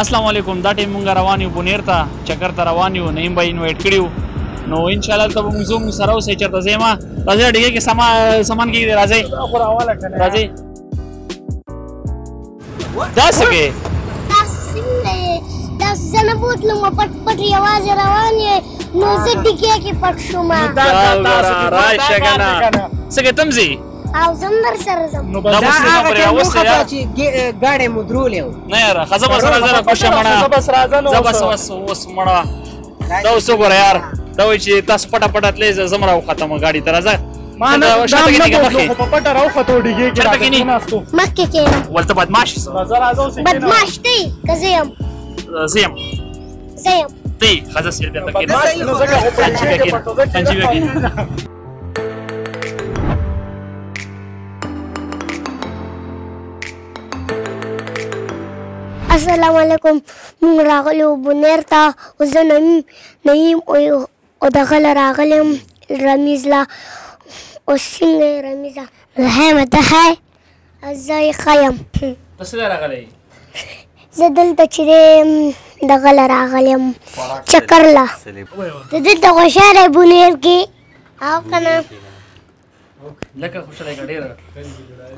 السلام علیکم دا ټیم مونږ روان یو بونیر ته چکر ته روان یو نیم به انوایټ کړیو نو ان شاء الله ته مونږ زوم سره اوسې چرته زما راځي ډیګه کې سما سامان کې راځي خو راواله کنه راځي دا څه دا څنګه دا زنه بوتلم پټ پټ یوازې روان یم نو زه ډیګه کې پټ شوم دا تاسو راځه کنه څنګه تمزي او زم در سره زم نو دا هغه کې مو خبره چې ګاډې مو درولې نه یار خزم سره زره خوشا مړه زب سره ځنو زب سره وس وس مړه دا وس ګور یار دا وی چې تاسو پټه پټه تلې زم راو ختم ګاډي تر ځه ما نه دا نه په پټه راو ختو دیږي چې نه ناستو مکه کې نه ولته بدمعاش بدمعاش دی کزیم زیم زیم دی خزه سیل بیا تکې نه نو زګه هو پنځه کې پنځه کې السلام علیکم موږ راغلو بونیر ته زه نیم نیم او دغه راغلم رمیز لا او څنګه رمیزه زه هم ته هاي زه یې خیم تاسو راغلی زه دلته چې دغه راغلم چکر لا ته دلته خوشاله بونیر کې او کنه لکه خوشاله ډیره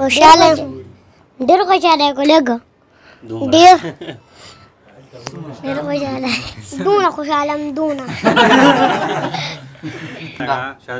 خوشاله ډیر خوشاله کو لګو ډیر ډیر خوشاله دونه خوشاله م دونه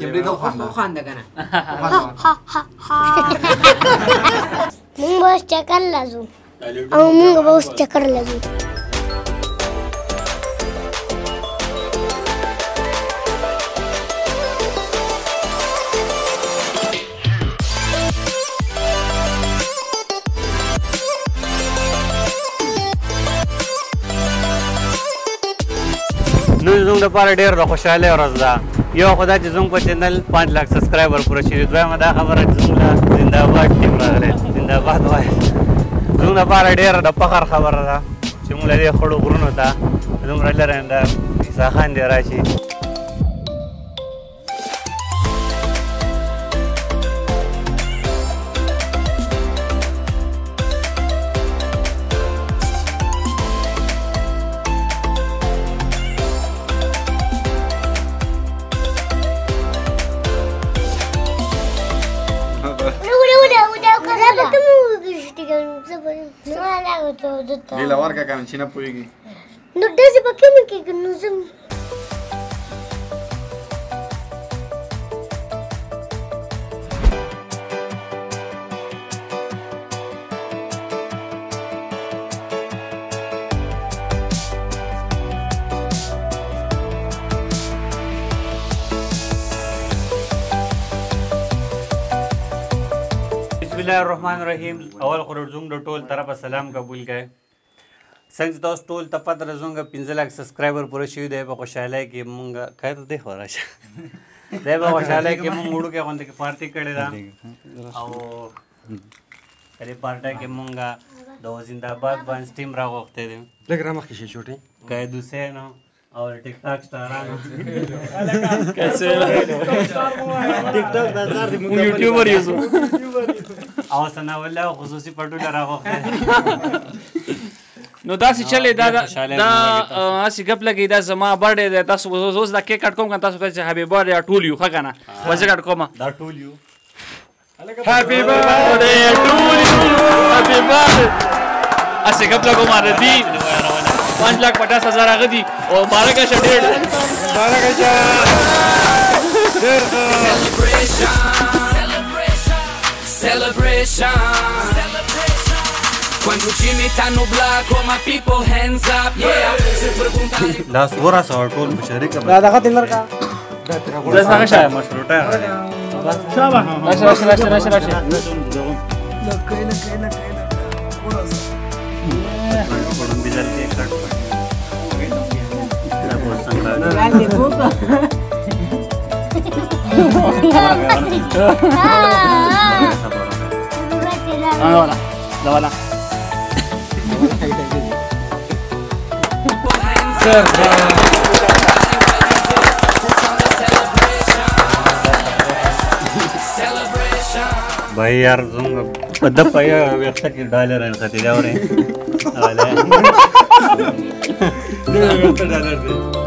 جملې ته خو خاند کنه مونږ به چکر لازو او مونږ به چکر لازو نن زموږ لپاره ډېر د خوشحالۍ ورځ ده یو خدا چې زموږ په چینل پنځ لک سبسکرایبر پوره شوي دویمه دا خبره چې زموږ زنده باد ټیم راغلی زنده باد وایي زموږ لپاره ډېره د فخر خبره ده چې موږ له دې خړو غرونو ته دومره لرې انده عیسی خان دې راشي نو علاوه ته د تا لیلا ورکا کنه چې نه پويږي نو دې څه پکې نه کې نو زم الله الرحمن الرحیم اول خو زموږ ټول طرفه سلام قبول کړئ څنګه تاسو ټول ته پته زموږ 15 لک سبسکرایبر پوره شوي دی په خوشاله کې مونږ کای ته دی خوراشه دی په خوشاله کې مونږ وړو کې باندې کې پارټي کړې دا او کله پارټه کې مونږ د زنده‌باد باندې ټیم راغوخته دي لګره مخ کې شي چوټي کای دوسه نو और टिकटॉक स्टारान कैसे टिकटॉक दादार YouTuber YouTuber او ثنا الله خصوصي پټوله راغوخته نو دا سي چلے دا دا اسی غپ لګي دا زما برډه دا تاسو اوس دا کیک کټ کوم کنه تاسو ته هابي برډه ټول یو ښه کنه وځه کټ کوم دا ټول یو هابي برډه ټول یو هابي برډه اسی غپ لګو ما دي 5 لک 50 هزار غدي او مبارک شه ډېر مبارک شه ډېر celebration. celebration. Quando o time tá no black, all people hands up, yeah. Se perguntarem. Las horas ao todo, مشاركة. لا دخلت تقدر بس ما شايف مشروطة. شابه. ماشي ماشي ماشي ماشي Dame bola, la bola. Sir, भाई यार बद्दा पाया व्यवस्था की डॉलर आहे का त्याच्यावर आहे डॉलर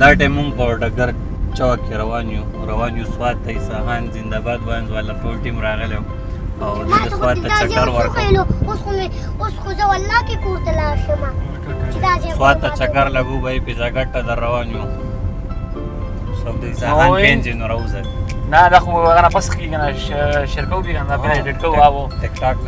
دا ټایم موږ په ډګر چوک کې روان یو روان یو سوات ته اصفهان زنده‌باد وایند والا ټول ټیم راغلی او د سوات ته چکر ورکړو اوس خو اوس خو زه والله کې کور ته لاړ شم سوات ته چکر لګو بای پیزا ګټ ته در روان یو سب د اصفهان پنځه نو راوځه نه دا خو هغه نه پس کې کنه شرکو بیا نه پیدا ډټ کو وابو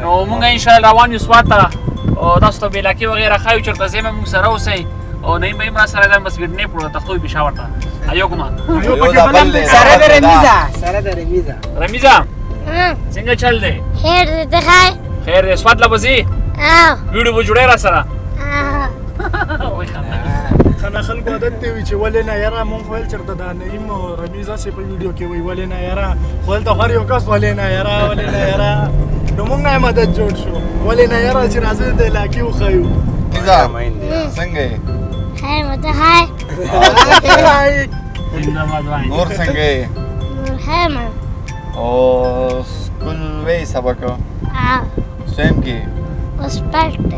نو موږ ان شاء الله روان یو سوات ته او تاسو ته بلاکی وغیرہ خایو چرته زموږ سره اوسئ او نه مې ما سره د مسجد نه پړو تختو پېښور ته ایو کومه ایو په بلم سره د رمیزا سره د رمیزا رمیزا څنګه چل دی خیر دې ته خیر دې سواد لا بزي او ویډیو به جوړه را سره وای خنا خلکو عادت دی چې ولې نه یاره مونږ ویل چرته دا نیم رمیزا سي په ویډیو کې وی ولې نه یاره خپل ته هر یو کس ولې نه یاره ولې نه یاره نو مونږ نه مدد جوړ شو ولې نه یاره چې راځي د علاقې وخایو څنګه हाय मतलब हाय नूर संगे नूर है मैं और स्कूल वे सबक हां स्वयं की रिस्पेक्ट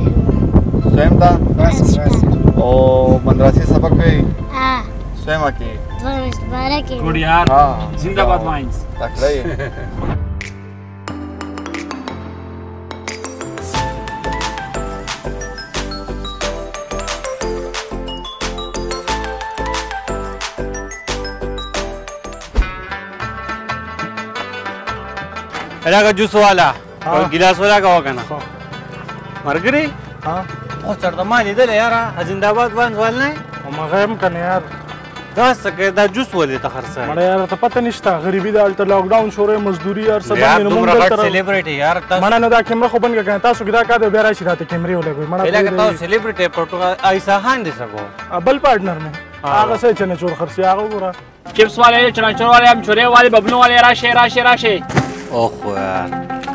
स्वयं था और मदरसे सबक वे हां स्वयं की दोस्त बारह की गुड यार हां जिंदाबाद माइंस तक रही راګه جوس والا او ګلاس والا کا وکنه مرګري ها او چرته ما لیدل یاره زنده‌باد باندې ول نه او مغه هم کنه یار دا څنګه دا جوس ولې ته خرڅه مړ یار ته پته نشته غریبي د الټ لاک ډاون شورې مزدوري یار سبا مینیمم تر یار سلیبریټي یار تاسو مړ نه دا کیمره خو بند کړه تاسو ګدا کا د بیره شي راته کیمرې ولګوي مړ بلګه تاسو سلیبریټي پروتو ایسا هان دي سګو بل پارټنر مې هغه څه چې نه چور خرڅي هغه وګوره چپس والے چنانچور والے هم چورې والے ببلو والے راشه راشه راشه او خو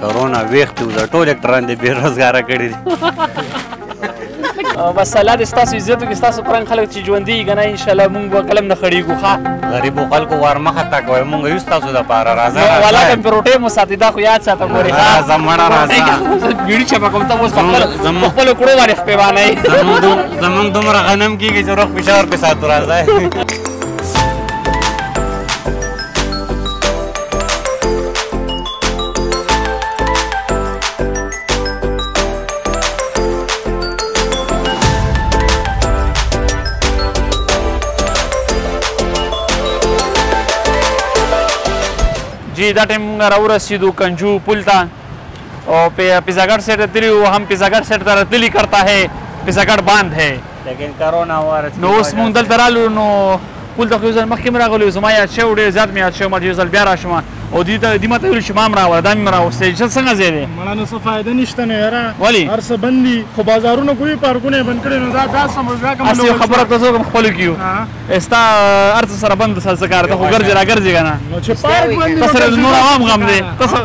کرونا ویخت و د ټول اکټران دې بې روزګاره کړي دي بس الله دې ستاسو عزت وکړي ستاسو پرنګ خلک چې ژوندي یي که نه انشاءالله موږ به قلم نه خړېږو ښه غریبو خلکو ورمخه تک وایي موږ یو ستاسو دپاره راځه والا کمپروټۍ مو ساتي دا خو یاد ساته ګورې راځه مړه راځه بیړي چپکوم ته اوس په خپلو کړو باندې خپېوانه یې زموږ دومره غنم کېږي چې روغ فشار پې ساتو راځه دا ټیم موږ راورسېدو کنجو پل ته او پیزاګر سیټ تللی و هم پیزاګر سیټ ته راتلي کرتا ہے پیزاګر باند ہے لیکن کرونا وایرس نو اوس موږ دلته رالو نو پل ته خو ځل مخکې راغلو زما یاد شو ډېر زیات مې یاد شو ما ډېر ځل بیا راشم او دې ته دې ماته ویل شمام راوړه دا مې راوستې چې څنګه زی دی مړه نو څه فائدہ نشته نه یاره ولی هر څه بند دي خو بازارونه کوي پارکونه بند کړي نو دا کا سمجھا کوم نو خبره تاسو کوم خپل کیو استا هر څه سره بند سره کار ته خو ګرځي را ګرځي کنه نو چې پارک بند تاسو سره نور عوام غم دي تاسو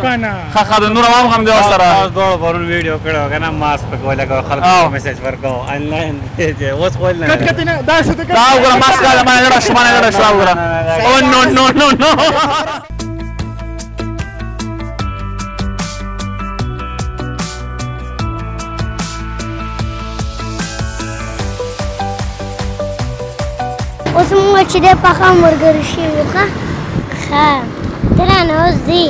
خا خا د نور عوام غم دي سره تاسو دا ورون ویډیو کړو کنه ماس په کوله کو خلکو میسج ورکو انلاین دې اوس خپل نه کټ کټ نه دا څه ته دا وګوره ماس کا ما نه راشه ما نه راشه وګوره او نو نو نو نو اوس موږ چې دی پخه مرګري شوي ښه ښه ته رانه اوس ځي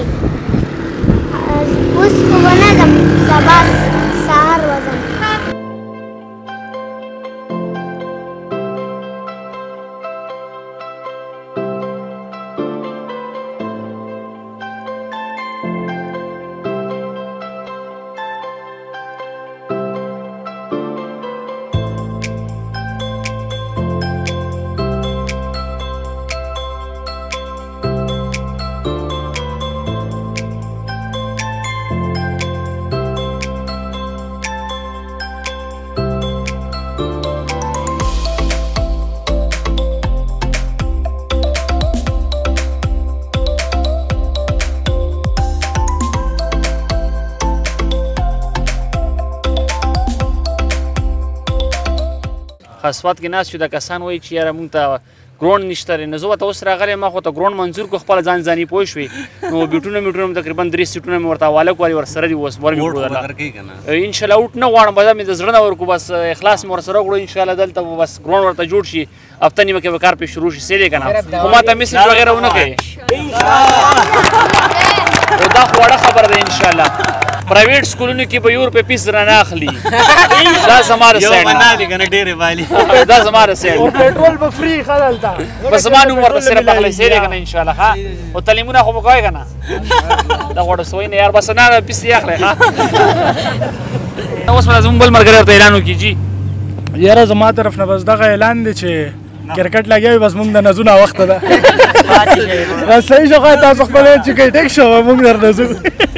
اوس خو به نه ځم سبا سواد کې ناس شو د کسان وایي چې یاره مونږ ته ګرون نشته نه زه ته اوس راغلی ما خو ته ګرون منظور کو خپل ځان ځاني پوه شوې نو بیټونه میټونه تقریبا درې سیټونه مې ورته حواله کولې ورسره دي اوس ور مې ان شاء الله اوټ نه غواړم بس مې د زړه نه ورکو بس اخلاص مې ورسره کړو ان شاء الله دلته بس ګرون ورته جوړ شي هفته نیمه کې به کار پې شروع شي سیلی که نه خو ما ته میسج وغیره ونه کوي دا خو وړه خبره ده ان شاء الله پرایویټ سکولونو کې به یو روپۍ پیس رانه اخلي دا زماره سیټ یو نه دی کنه ډېرې والی دا زماره سیټ او پټرول به فری خلل تا بس ما نو ورته سره په خلک سره کنه ان شاء الله ها او تعلیمونه خو مګای کنه دا غوړ سوي نه یار بس نه پیس یې اخلي ها اوس مله زمون بل مرګر ته اعلان وکړي یاره زما طرف نه بس دغه اعلان دی چې کرکټ لګیا بس مونږ د نزونه وخت ده بس صحیح شو تاسو خپل چې کې ټیک شو مونږ در نزو